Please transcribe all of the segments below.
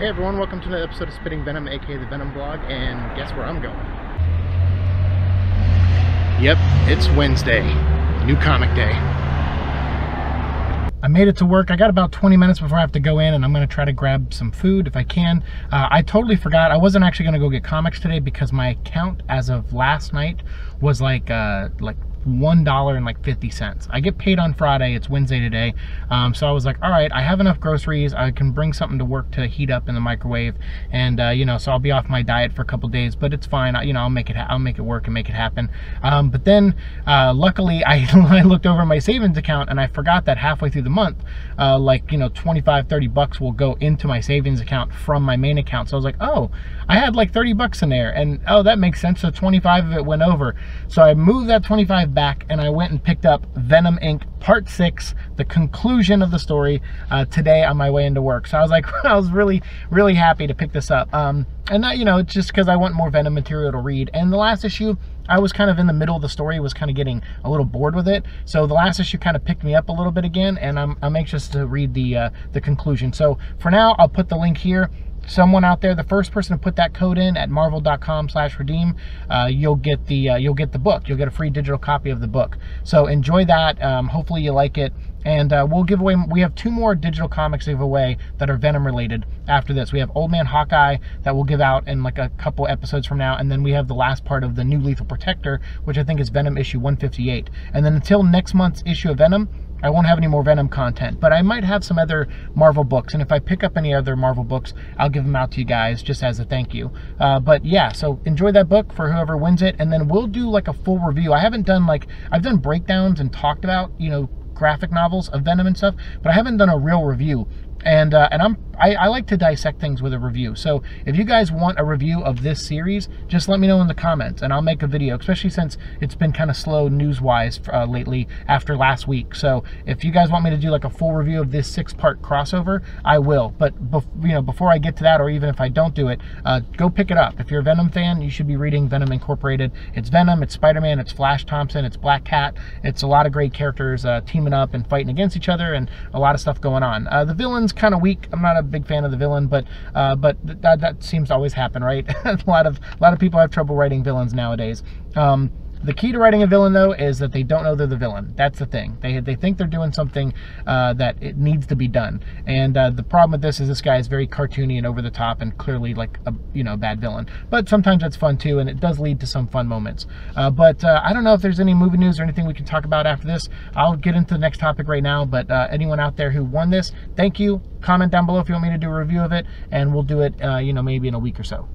Hey everyone, welcome to another episode of Spitting Venom, aka the Venom Vlog, and guess where I'm going? Yep, it's Wednesday, new comic day. I made it to work. I got about 20 minutes before I have to go in, and I'm going to try to grab some food if I can. Uh, I totally forgot. I wasn't actually going to go get comics today because my account as of last night was like uh, like one dollar and like 50 cents. I get paid on friday it's wednesday today um, so i was like all right i have enough groceries i can bring something to work to heat up in the microwave and uh, you know so i'll be off my diet for a couple days but it's fine I, you know i'll make it i'll make it work and make it happen. Um, but then uh, luckily I, I looked over my savings account and i forgot that halfway through the month uh, like you know 25 30 bucks will go into my savings account from my main account so i was like oh i had like 30 bucks in there and oh that makes sense so 25 of it went over. So i moved that 25 back and I went and picked up Venom Inc. Part 6, the conclusion of the story, uh, today on my way into work. So I was like, I was really, really happy to pick this up. Um, and, that, you know, it's just because I want more Venom material to read. And the last issue, I was kind of in the middle of the story, was kind of getting a little bored with it. So the last issue kind of picked me up a little bit again, and I'm, I'm anxious to read the, uh, the conclusion. So for now, I'll put the link here someone out there, the first person to put that code in at marvel.com slash redeem, uh, you'll get the uh, you'll get the book. You'll get a free digital copy of the book. So enjoy that. Um, hopefully you like it. And uh, we'll give away, we have two more digital comics to give away that are Venom related after this. We have Old Man Hawkeye that we'll give out in like a couple episodes from now. And then we have the last part of the new Lethal Protector, which I think is Venom issue 158. And then until next month's issue of Venom, I won't have any more Venom content, but I might have some other Marvel books. And if I pick up any other Marvel books, I'll give them out to you guys just as a thank you. Uh, but yeah, so enjoy that book for whoever wins it. And then we'll do like a full review. I haven't done like, I've done breakdowns and talked about, you know, graphic novels of Venom and stuff, but I haven't done a real review and uh, and I'm I, I, like to dissect things with a review. So if you guys want a review of this series, just let me know in the comments, and I'll make a video. Especially since it's been kind of slow news-wise uh, lately after last week. So if you guys want me to do like a full review of this six-part crossover, I will. But you know, before I get to that, or even if I don't do it, uh, go pick it up. If you're a Venom fan, you should be reading Venom Incorporated. It's Venom, it's Spider-Man, it's Flash Thompson, it's Black Cat. It's a lot of great characters uh, teaming up and fighting against each other, and a lot of stuff going on. Uh, the villains villain's kind of weak. I'm not a big fan of the villain, but uh, but th that, that seems to always happen, right? a lot of a lot of people have trouble writing villains nowadays. Um, the key to writing a villain, though, is that they don't know they're the villain. That's the thing. They, they think they're doing something uh, that it needs to be done. And uh, the problem with this is this guy is very cartoony and over the top and clearly like a you know bad villain. But sometimes that's fun too, and it does lead to some fun moments. Uh, but uh, I don't know if there's any movie news or anything we can talk about after this. I'll get into the next topic right now. But uh, anyone out there who won this, thank you. Comment down below if you want me to do a review of it, and we'll do it, uh, you know, maybe in a week or so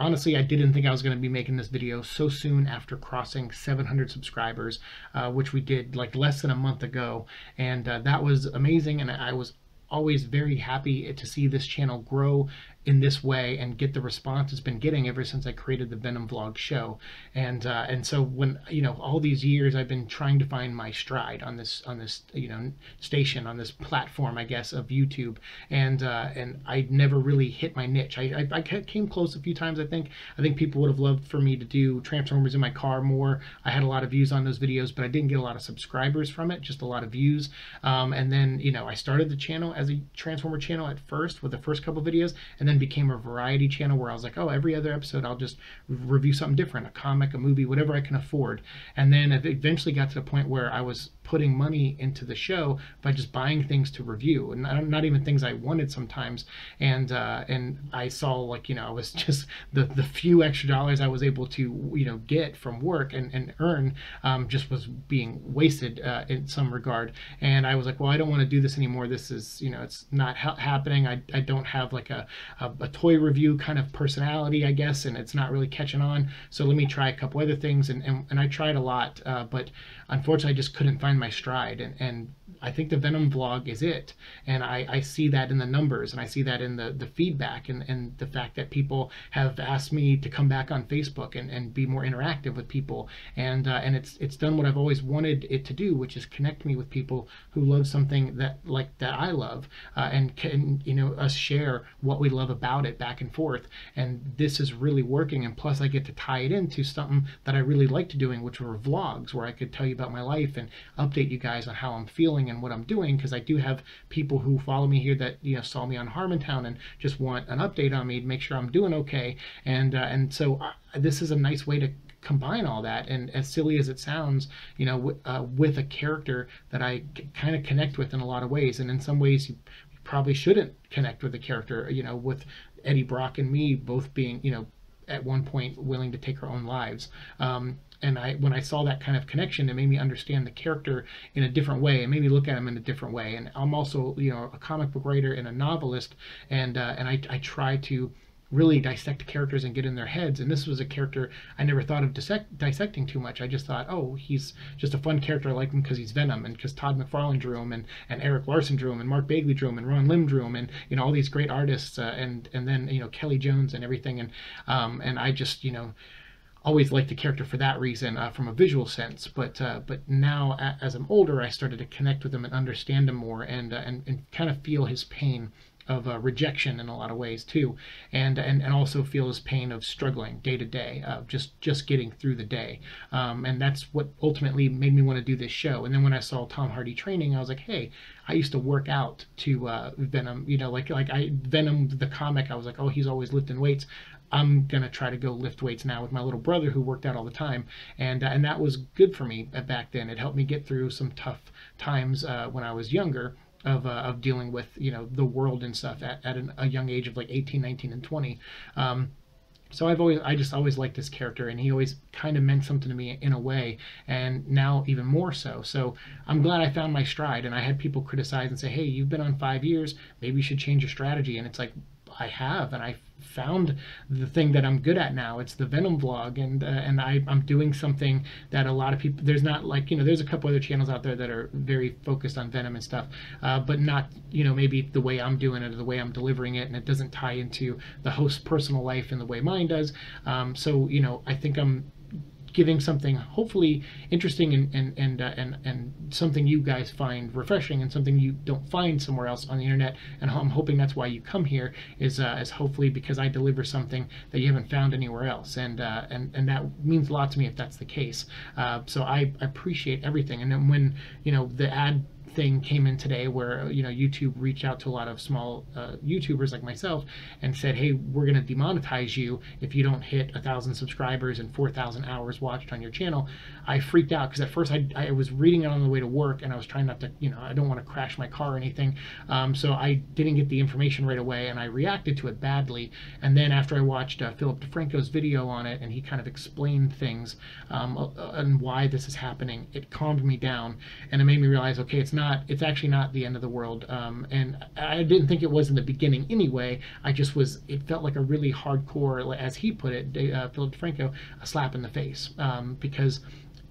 honestly, I didn't think I was going to be making this video so soon after crossing 700 subscribers, uh, which we did like less than a month ago. And uh, that was amazing. And I was always very happy to see this channel grow in this way and get the response it's been getting ever since I created the Venom Vlog show. And uh, and so when you know all these years I've been trying to find my stride on this on this you know station on this platform I guess of YouTube and uh, and I never really hit my niche. I, I, I came close a few times I think. I think people would have loved for me to do Transformers in my car more. I had a lot of views on those videos, but I didn't get a lot of subscribers from it, just a lot of views. Um, and then you know I started the channel as a Transformer channel at first with the first couple videos, and then became a variety channel where I was like, oh, every other episode I'll just review something different, a comic, a movie, whatever I can afford. And then eventually got to the point where I was putting money into the show by just buying things to review and not even things I wanted sometimes. And uh, and I saw like you know I was just the the few extra dollars I was able to you know get from work and, and earn um, just was being wasted uh, in some regard. And I was like, well, I don't want to do this anymore. This is you know it's not ha- happening. I, I don't have like a, a, a toy review kind of personality, I guess, and it's not really catching on. So let me try a couple other things. And and, and I tried a lot, uh, but unfortunately, I just couldn't find my stride. And, and I think the Venom vlog is it. And I, I see that in the numbers and I see that in the, the feedback and, and the fact that people have asked me to come back on Facebook and, and be more interactive with people. And, uh, and it's, it's done what I've always wanted it to do, which is connect me with people who love something that like that I love uh, and can, you know, us share what we love about it back and forth. And this is really working. And plus I get to tie it into something that I really liked doing, which were vlogs where I could tell you about my life and update you guys on how I'm feeling and what I'm doing because I do have people who follow me here that you know saw me on Harmontown and just want an update on me to make sure I'm doing okay. And uh, and so I, this is a nice way to combine all that and as silly as it sounds you know w- uh, with a character that i c- kind of connect with in a lot of ways and in some ways you probably shouldn't connect with a character you know with eddie brock and me both being you know at one point willing to take her own lives. Um, and I when I saw that kind of connection, it made me understand the character in a different way, and made me look at him in a different way. And I'm also, you know, a comic book writer and a novelist, and uh, and I, I try to really dissect characters and get in their heads. And this was a character I never thought of dissect, dissecting too much. I just thought, oh, he's just a fun character. I like him because he's Venom, and because Todd McFarlane drew him, and, and Erik Larsen drew him, and Mark Bagley drew him, and Ron Lim drew him, and you know all these great artists, uh, and and then you know Kelly Jones and everything, and um, and I just you know always liked the character for that reason uh, from a visual sense but uh, but now as I'm older I started to connect with him and understand him more and uh, and, and kind of feel his pain of uh, rejection in a lot of ways too. And, and and also feel his pain of struggling day to day of just just getting through the day. Um, and that's what ultimately made me want to do this show. And then when I saw Tom Hardy training I was like hey I used to work out to uh, Venom you know like like I Venom the comic I was like oh he's always lifting weights. I'm gonna try to go lift weights now with my little brother who worked out all the time, and uh, and that was good for me uh, back then. It helped me get through some tough times uh, when I was younger of, uh, of dealing with you know the world and stuff at, at an, a young age of like 18, 19, and 20. Um, so I've always I just always liked this character and he always kind of meant something to me in a way and now even more so. So I'm glad I found my stride and I had people criticize and say, "Hey, you've been on 5 years, maybe you should change your strategy." And it's like I have, and I found the thing that I'm good at now. It's the Venom vlog, and uh, and I, I'm doing something that a lot of people. There's not like you know, there's a couple other channels out there that are very focused on Venom and stuff, uh, but not you know maybe the way I'm doing it or the way I'm delivering it, and it doesn't tie into the host's personal life in the way mine does. Um, so you know, I think I'm giving something hopefully interesting and and and, uh, and and something you guys find refreshing and something you don't find somewhere else on the internet. And I'm hoping that's why you come here is uh, is hopefully because I deliver something that you haven't found anywhere else. And uh, and and that means a lot to me if that's the case. Uh, so I appreciate everything. And then when you know the ad thing came in today where you know YouTube reached out to a lot of small uh, YouTubers like myself and said, "Hey, we're going to demonetize you if you don't hit a thousand subscribers and four thousand hours watched on your channel." I freaked out because at first I, I was reading it on the way to work and I was trying not to, you know, I don't want to crash my car or anything, um, so I didn't get the information right away and I reacted to it badly. And then after I watched uh, Philip DeFranco's video on it and he kind of explained things um, uh, and why this is happening, it calmed me down and it made me realize, okay, it's not not it's actually not the end of the world um, and i didn't think it was in the beginning anyway i just was it felt like a really hardcore as he put it uh, philip franco a slap in the face um, because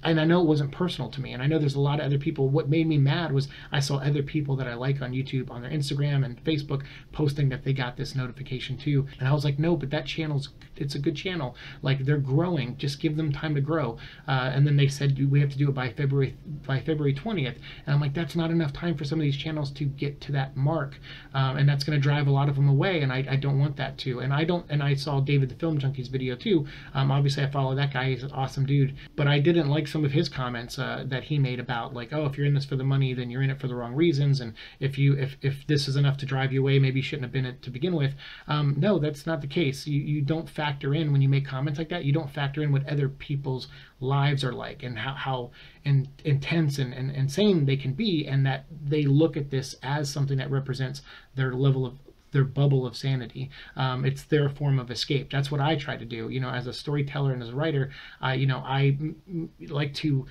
and I know it wasn't personal to me. And I know there's a lot of other people. What made me mad was I saw other people that I like on YouTube, on their Instagram and Facebook, posting that they got this notification too. And I was like, no, but that channel's it's a good channel. Like they're growing. Just give them time to grow. Uh, and then they said we have to do it by February by February 20th. And I'm like, that's not enough time for some of these channels to get to that mark. Um, and that's going to drive a lot of them away. And I, I don't want that to. And I don't. And I saw David the Film Junkie's video too. Um, obviously, I follow that guy. He's an awesome dude. But I didn't like some of his comments uh, that he made about like, oh, if you're in this for the money, then you're in it for the wrong reasons, and if you if if this is enough to drive you away, maybe you shouldn't have been it to begin with. Um, no, that's not the case. You you don't factor in when you make comments like that. You don't factor in what other people's lives are like and how how in, intense and, and insane they can be, and that they look at this as something that represents their level of their bubble of sanity. Um, it's their form of escape. That's what I try to do. You know, as a storyteller and as a writer, I, you know, I m- m- like to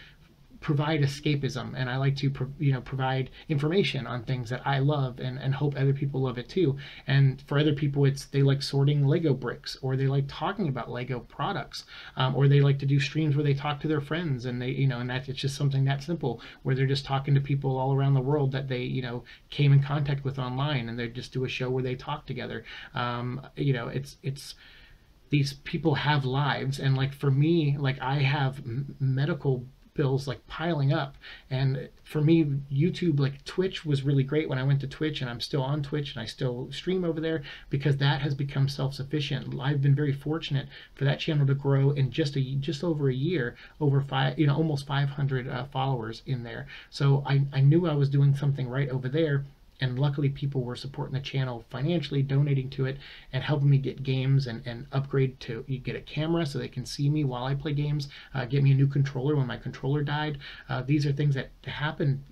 provide escapism and I like to you know provide information on things that I love and, and hope other people love it too. And for other people it's they like sorting Lego bricks or they like talking about Lego products um, or they like to do streams where they talk to their friends and they you know and that it's just something that simple where they're just talking to people all around the world that they you know came in contact with online and they just do a show where they talk together. Um, you know it's it's these people have lives and like for me like I have medical bills like piling up. And for me youtube like twitch was really great when i went to twitch and i'm still on twitch and i still stream over there because that has become self-sufficient. I've been very fortunate for that channel to grow in just a just over a year over five you know almost 500 uh, followers in there. So I, I knew i was doing something right over there and luckily people were supporting the channel financially donating to it and helping me get games and, and upgrade to you get a camera so they can see me while i play games uh, get me a new controller when my controller died. Uh, these are things that happen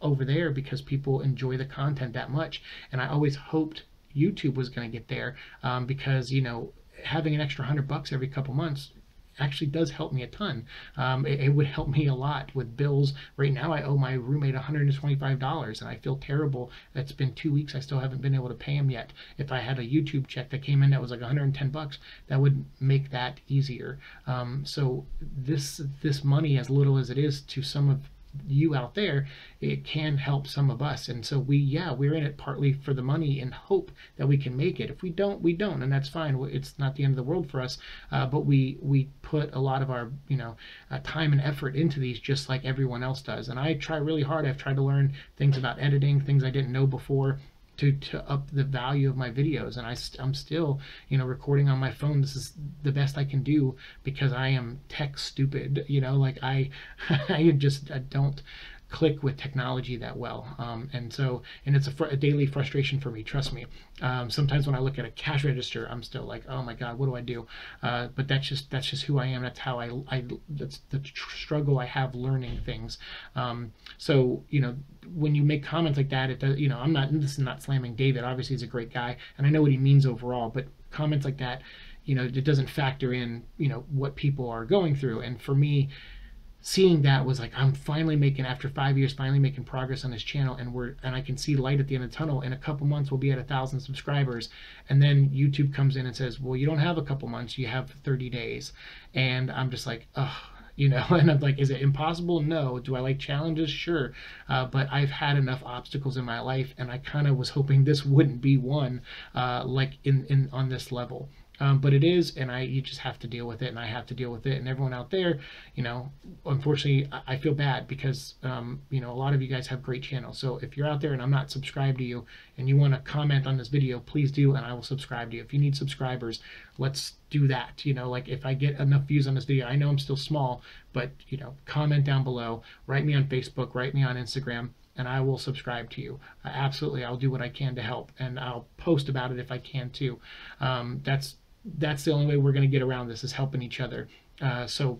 over there because people enjoy the content that much. And i always hoped youtube was going to get there um, because you know having an extra hundred bucks every couple months actually does help me a ton. Um, it, it, would help me a lot with bills. Right now, I owe my roommate $125, and I feel terrible. It's been two weeks. I still haven't been able to pay him yet. If I had a YouTube check that came in that was like 110 bucks, that would make that easier. Um, so this this money, as little as it is to some of you out there, it can help some of us. And so we, yeah, we're in it partly for the money and hope that we can make it. If we don't, we don't, and that's fine. It's not the end of the world for us. Uh, but we we put a lot of our you know uh, time and effort into these, just like everyone else does. And I try really hard. I've tried to learn things about editing, things I didn't know before to, to up the value of my videos. And I st- I'm still you know recording on my phone. This is the best I can do because I am tech stupid you know like I I just I don't click with technology that well. Um, and so, and it's a, fr- a, daily frustration for me, trust me. Um, sometimes when I look at a cash register, I'm still like, oh my God, what do I do? Uh, but that's just, that's just who I am. That's how I, I that's the tr- struggle I have learning things. Um, so, you know, when you make comments like that, it does, you know, I'm not, this is not slamming David. Obviously he's a great guy and I know what he means overall, but comments like that, you know, it doesn't factor in, you know, what people are going through. And for me, seeing that was like I'm finally making after five years finally making progress on this channel and we're and I can see light at the end of the tunnel. In a couple months we'll be at a thousand subscribers. And then YouTube comes in and says well you don't have a couple months you have 30 days. And I'm just like oh you know and i'm like is it impossible? No. Do i like challenges? Sure. Uh, but i've had enough obstacles in my life and i kind of was hoping this wouldn't be one uh, like in, in on this level um, but it is, and I you just have to deal with it, and I have to deal with it, and everyone out there, you know, unfortunately, I, feel bad because um, you know a lot of you guys have great channels. So if you're out there and I'm not subscribed to you, and you want to comment on this video, please do, and I will subscribe to you. If you need subscribers, let's do that. You know, like if I get enough views on this video, I know I'm still small, but you know, comment down below, write me on Facebook, write me on Instagram and I will subscribe to you. Absolutely, I'll do what I can to help, and I'll post about it if I can too. Um, that's that's the only way we're going to get around this is helping each other. Uh, so,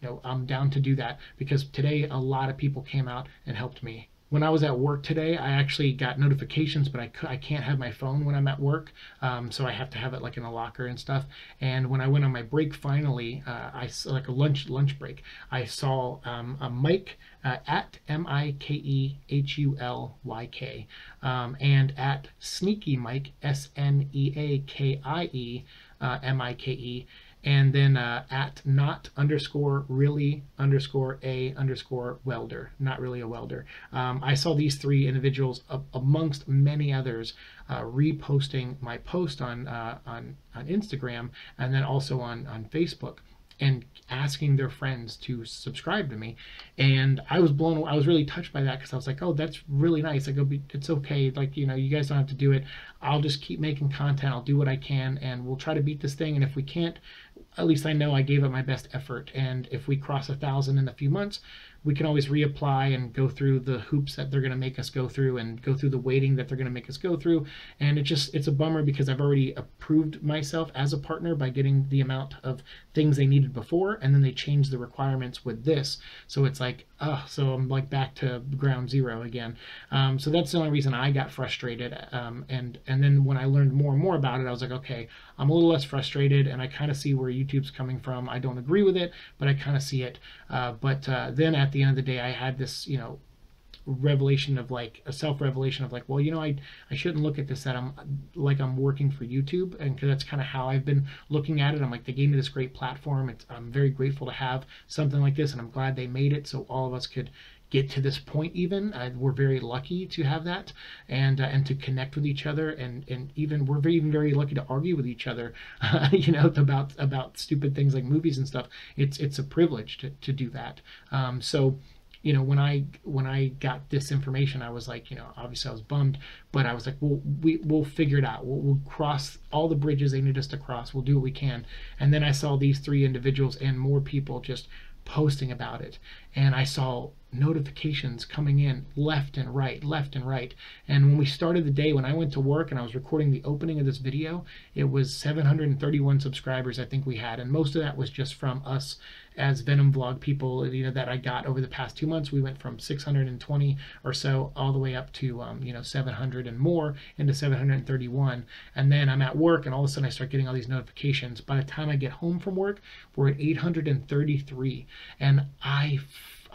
you know, I'm down to do that because today a lot of people came out and helped me. When I was at work today, I actually got notifications, but I, I can't have my phone when I'm at work, um, so I have to have it like in a locker and stuff. And when I went on my break, finally, uh, I saw like a lunch lunch break, I saw um, a Mike uh, at M I K E H U L Y K um, and at Sneaky Mike S N E A K I E uh, M-I-K-E, and then uh, at not underscore really underscore a underscore welder, not really a welder. Um, I saw these three individuals uh, amongst many others uh, reposting my post on, uh, on on Instagram and then also on on Facebook and asking their friends to subscribe to me. And i was blown i was really touched by that because i was like oh that's really nice go it's okay like you know you guys don't have to do it. I'll just keep making content i'll do what i can and we'll try to beat this thing and if we can't at least i know i gave it my best effort. And if we cross a thousand in a few months we can always reapply and go through the hoops that they're going to make us go through and go through the waiting that they're going to make us go through. And it just it's a bummer because i've already approved myself as a partner by getting the amount of things they needed before and then they changed the requirements with this. So it's like oh so i'm like back to ground zero again. Um, so that's the only reason i got frustrated um, and and then when i learned more and more about it i was like okay i'm a little less frustrated and i kind of see where youtube's coming from. I don't agree with it but i kind of see it. Uh, but uh, then at the end of the day, I had this, you know, revelation of like a self revelation of like well you know i i shouldn't look at this that i'm like i'm working for youtube and because that's kind of how i've been looking at it. I'm like they gave me this great platform. It's, i'm very grateful to have something like this and i'm glad they made it so all of us could get to this point even uh, we're very lucky to have that and uh, and to connect with each other and and even we're very, even very lucky to argue with each other uh, you know about about stupid things like movies and stuff. It's it's a privilege to, to do that. Um, so you know when i when i got this information i was like you know obviously i was bummed but i was like well we, we'll figure it out. We'll, we'll cross all the bridges they need us to cross. We'll do what we can. And then i saw these three individuals and more people just posting about it. And i saw notifications coming in left and right left and right and when we started the day when i went to work and i was recording the opening of this video it was 731 subscribers i think we had and most of that was just from us as Venom Vlog people, you know, that I got over the past two months. We went from 620 or so all the way up to, um, you know, 700 and more into 731. And then I'm at work and all of a sudden I start getting all these notifications. By the time I get home from work, we're at 833. And I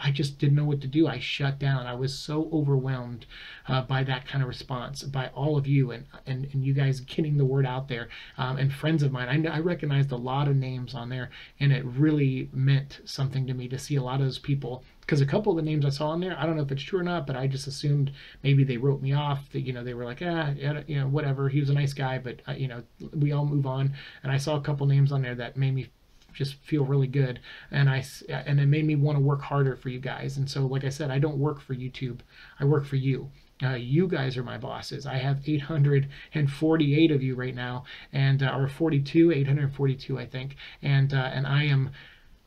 I just didn't know what to do. I shut down. I was so overwhelmed uh, by that kind of response, by all of you and, and, and you guys getting the word out there. Um, and friends of mine, I, I recognized a lot of names on there, and it really meant something to me to see a lot of those people because a couple of the names I saw on there, I don't know if it's true or not, but I just assumed maybe they wrote me off. That you know they were like, ah, you know, whatever. He was a nice guy, but uh, you know, we all move on. And I saw a couple names on there that made me just feel really good and i and it made me want to work harder for you guys and so like i said i don't work for youtube i work for you uh, you guys are my bosses. I have 848 of you right now, and uh, or 42, 842, I think, and uh, and I am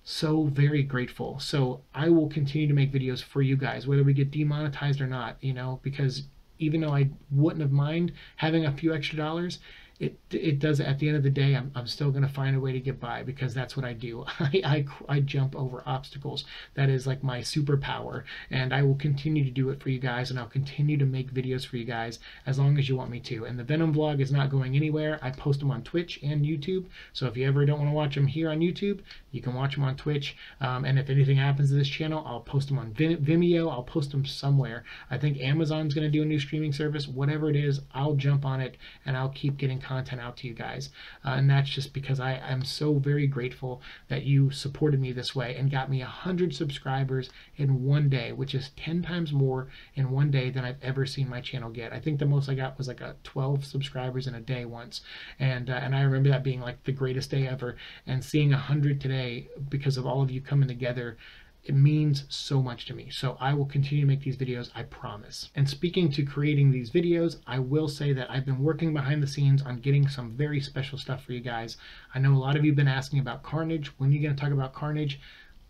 so very grateful. So I will continue to make videos for you guys, whether we get demonetized or not. You know, because even though I wouldn't have mind having a few extra dollars, it it does at the end of the day I'm, I'm still going to find a way to get by because that's what I do. I, I, I jump over obstacles. That is like my superpower and I will continue to do it for you guys and I'll continue to make videos for you guys as long as you want me to. And the Venom vlog is not going anywhere. I post them on Twitch and YouTube so if you ever don't want to watch them here on YouTube you can watch them on Twitch. Um, and if anything happens to this channel I'll post them on Vimeo. I'll post them somewhere. I think Amazon's going to do a new streaming service. Whatever it is I'll jump on it and I'll keep getting content out to you guys. Uh, and that's just because I am so very grateful that you supported me this way and got me 100 subscribers in one day, which is 10 times more in one day than I've ever seen my channel get. I think the most I got was like a 12 subscribers in a day once. And, uh, and I remember that being like the greatest day ever. And seeing 100 today because of all of you coming together it means so much to me. So I will continue to make these videos, I promise. And speaking to creating these videos, I will say that I've been working behind the scenes on getting some very special stuff for you guys. I know a lot of you have been asking about Carnage. When are you going to talk about Carnage?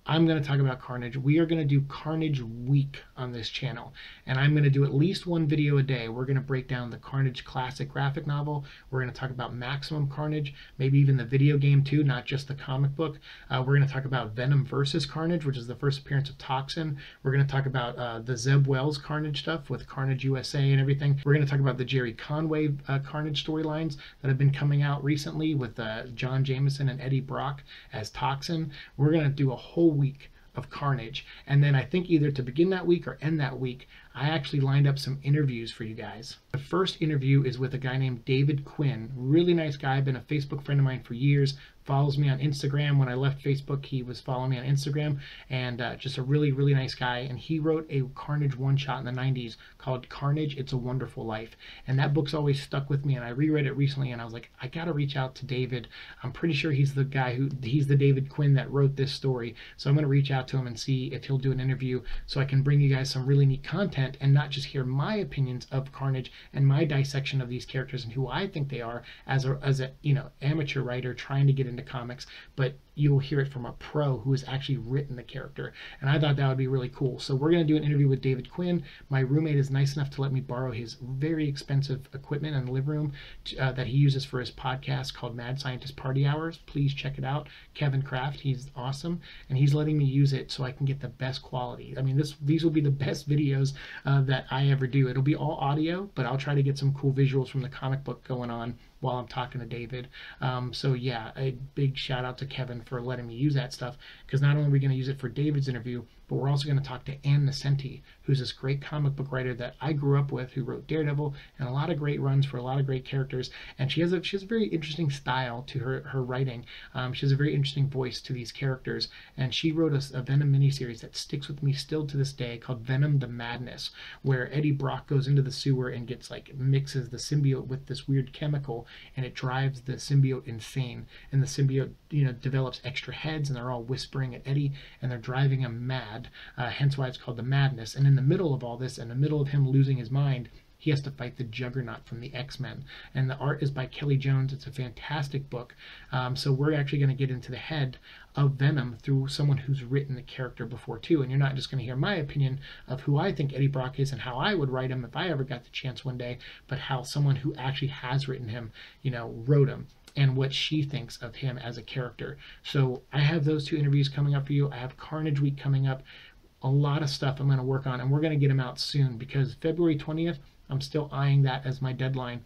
I'm going to talk about Carnage. We are going to do Carnage Week on this channel, and I'm going to do at least one video a day. We're going to break down the Carnage classic graphic novel. We're going to talk about Maximum Carnage, maybe even the video game too, not just the comic book. Uh, we're going to talk about Venom versus Carnage, which is the first appearance of Toxin. We're going to talk about uh, the Zeb Wells Carnage stuff with Carnage USA and everything. We're going to talk about the Gerry Conway uh, Carnage storylines that have been coming out recently with uh, John Jameson and Eddie Brock as Toxin. We're going to do a whole week of Carnage. And then I think either to begin that week or end that week, I actually lined up some interviews for you guys. The first interview is with a guy named David Quinn. Really nice guy, been a Facebook friend of mine for years, follows me on Instagram. When I left Facebook, he was following me on Instagram, and uh, just a really, really nice guy. And he wrote a Carnage one shot in the 90s called Carnage It's a Wonderful Life. And that book's always stuck with me, and I reread it recently, and I was like, I gotta reach out to David. I'm pretty sure he's the guy who, he's the David Quinn that wrote this story. So I'm gonna reach out to him and see if he'll do an interview so I can bring you guys some really neat content and not just hear my opinions of Carnage and my dissection of these characters and who I think they are as a, as a you know amateur writer trying to get into comics, but you'll hear it from a pro who has actually written the character. And I thought that would be really cool. So we're going to do an interview with David Quinn. My roommate is nice enough to let me borrow his very expensive equipment in the living room uh, that he uses for his podcast called Mad Scientist Party Hours. Please check it out. Kevin Kraft, he's awesome, and he's letting me use it so I can get the best quality. I mean, this these will be the best videos uh, that I ever do. It'll be all audio, but I'll try to get some cool visuals from the comic book going on while I'm talking to David. Um, so yeah, a big shout out to Kevin for letting me use that stuff because not only are we going to use it for David's interview, but we're also going to talk to Ann Nocenti, who's this great comic book writer that I grew up with, who wrote Daredevil and a lot of great runs for a lot of great characters. And she has a she has a very interesting style to her her writing. Um, she has a very interesting voice to these characters, and she wrote a, a Venom miniseries that sticks with me still to this day called Venom: The Madness, where Eddie Brock goes into the sewer and gets like mixes the symbiote with this weird chemical, and it drives the symbiote insane, and the symbiote you know develops extra heads, and they're all whispering at Eddie, and they're driving him mad. Uh, hence why it's called the Madness. And in the middle of all this, in the middle of him losing his mind, he has to fight the Juggernaut from the X Men. And the art is by Kelly Jones. It's a fantastic book. Um, so we're actually going to get into the head of Venom through someone who's written the character before, too. And you're not just going to hear my opinion of who I think Eddie Brock is and how I would write him if I ever got the chance one day, but how someone who actually has written him, you know, wrote him and what she thinks of him as a character. So I have those two interviews coming up for you. I have Carnage Week coming up. A lot of stuff I'm going to work on, and we're going to get them out soon because February 20th, I'm still eyeing that as my deadline.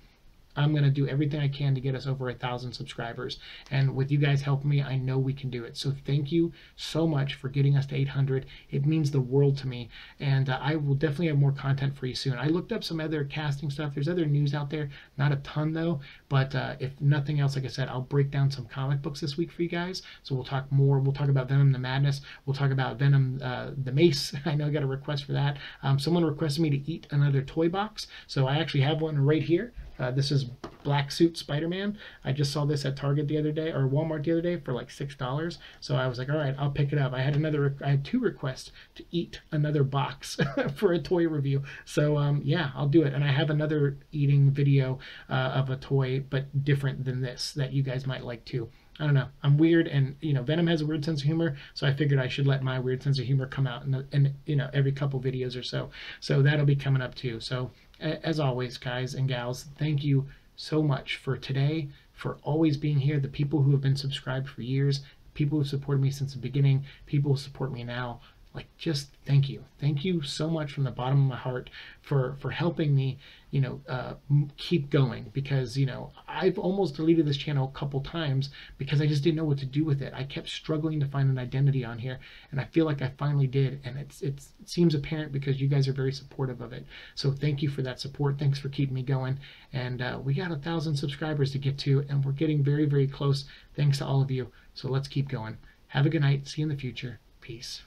I'm going to do everything I can to get us over a thousand subscribers. And with you guys helping me, I know we can do it. So thank you so much for getting us to 800. It means the world to me. And uh, I will definitely have more content for you soon. I looked up some other casting stuff. There's other news out there. Not a ton though. But uh, if nothing else, like I said, I'll break down some comic books this week for you guys. So we'll talk more. We'll talk about Venom the Madness. We'll talk about Venom uh, the Mace. I know I got a request for that. Um, someone requested me to eat another toy box. So I actually have one right here. Uh, this is Black Suit Spider-Man. I just saw this at Target the other day or Walmart the other day for like six dollars. So I was like, all right, I'll pick it up. I had another, I had two requests to eat another box for a toy review. So um, yeah, I'll do it. And I have another eating video uh, of a toy, but different than this that you guys might like too. I don't know. I'm weird, and you know, Venom has a weird sense of humor, so I figured I should let my weird sense of humor come out in, in you know every couple videos or so. So that'll be coming up too. So as always, guys and gals, thank you so much for today, for always being here. The people who have been subscribed for years, people who supported me since the beginning, people who support me now like just thank you. Thank you so much from the bottom of my heart for for helping me you know uh, keep going because you know i've almost deleted this channel a couple times because i just didn't know what to do with it. I kept struggling to find an identity on here and i feel like i finally did and it's, it's it seems apparent because you guys are very supportive of it. So thank you for that support. Thanks for keeping me going and uh, we got a thousand subscribers to get to and we're getting very very close. Thanks to all of you. So let's keep going. Have a good night. See you in the future. Peace